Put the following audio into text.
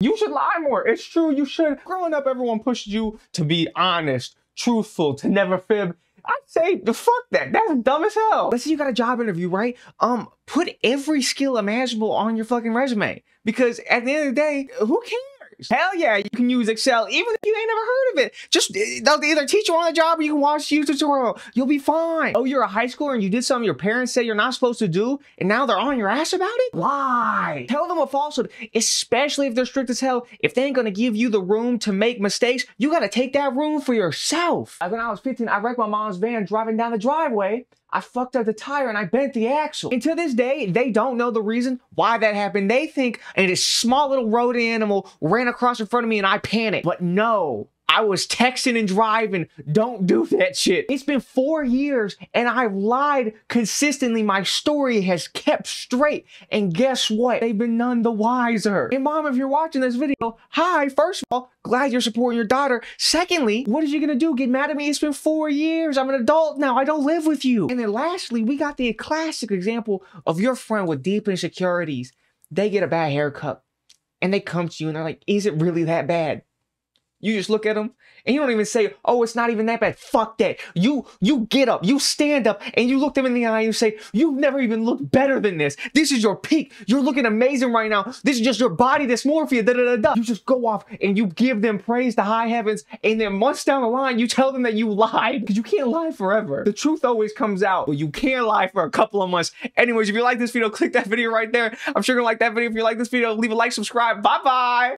You should lie more. It's true. You should. Growing up, everyone pushed you to be honest, truthful, to never fib. I'd say the fuck that. That's dumb as hell. Let's say you got a job interview, right? Um, put every skill imaginable on your fucking resume. Because at the end of the day, who cares? Hell yeah, you can use Excel even if you ain't never heard of it. Just eh, they'll either teach you on the job or you can watch YouTube tutorial. You'll be fine. Oh, you're a high schooler and you did something your parents said you're not supposed to do, and now they're on your ass about it? Why? Tell them a falsehood, especially if they're strict as hell. If they ain't gonna give you the room to make mistakes, you gotta take that room for yourself. Like when I was 15, I wrecked my mom's van driving down the driveway. I fucked up the tire and I bent the axle. And to this day, they don't know the reason why that happened. They think and this small little road animal ran across in front of me and I panicked. But no, I was texting and driving. Don't do that shit. It's been four years and I've lied consistently. My story has kept straight. And guess what? They've been none the wiser. And mom, if you're watching this video, hi, first of all, glad you're supporting your daughter. Secondly, what are you gonna do? Get mad at me? It's been four years. I'm an adult now. I don't live with you. And then lastly, we got the classic example of your friend with deep insecurities. They get a bad haircut and they come to you and they're like, is it really that bad? You just look at them and you don't even say, oh, it's not even that bad. Fuck that. You you get up, you stand up, and you look them in the eye and you say, you've never even looked better than this. This is your peak. You're looking amazing right now. This is just your body dysmorphia. Da, da, da, da. You just go off and you give them praise to high heavens. And then months down the line, you tell them that you lied. Because you can't lie forever. The truth always comes out, but you can lie for a couple of months. Anyways, if you like this video, click that video right there. I'm sure gonna like that video. If you like this video, leave a like, subscribe. Bye-bye.